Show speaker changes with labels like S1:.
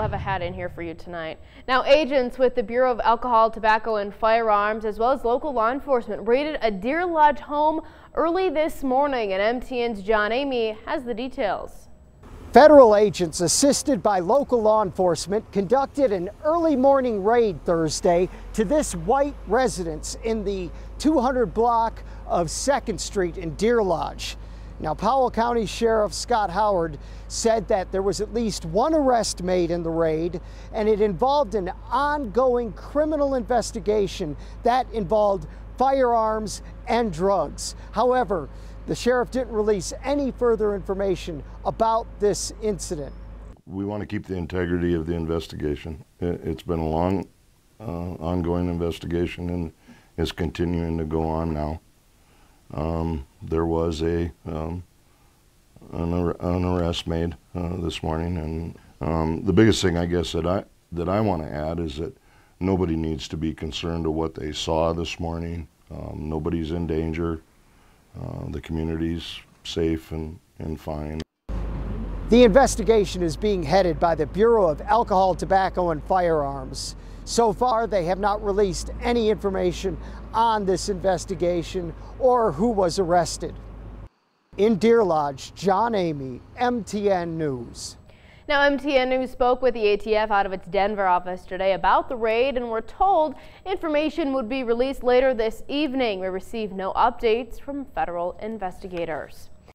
S1: we'll have a hat in here for you tonight. Now, agents with the Bureau of Alcohol, Tobacco, and Firearms, as well as local law enforcement, raided a Deer Lodge home early this morning, and MTN's John Emeigh has the details.
S2: Federal agents assisted by local law enforcement conducted an early morning raid Thursday to this white residence in the 200 block of 2nd Street in Deer Lodge. Now, Powell County Sheriff Scott Howard said that there was at least one arrest made in the raid, and it involved an ongoing criminal investigation that involved firearms and drugs. However, the sheriff didn't release any further information about this incident.
S3: We want to keep the integrity of the investigation. It's been a long, uh, ongoing investigation and is continuing to go on now. Um, there was a um, an, an, arrest made uh, this morning, and um, the biggest thing I guess that I that I want to add is that nobody needs to be concerned of what they saw this morning. Um, nobody's in danger. Uh, the community's safe and, and fine.
S2: The investigation is being headed by the Bureau of Alcohol, Tobacco, and Firearms. So far, they have not released any information on this investigation or who was arrested. In Deer Lodge, John Emeigh, MTN News.
S1: Now, MTN News spoke with the ATF out of its Denver office today about the raid and were told information would be released later this evening. We received no updates from federal investigators.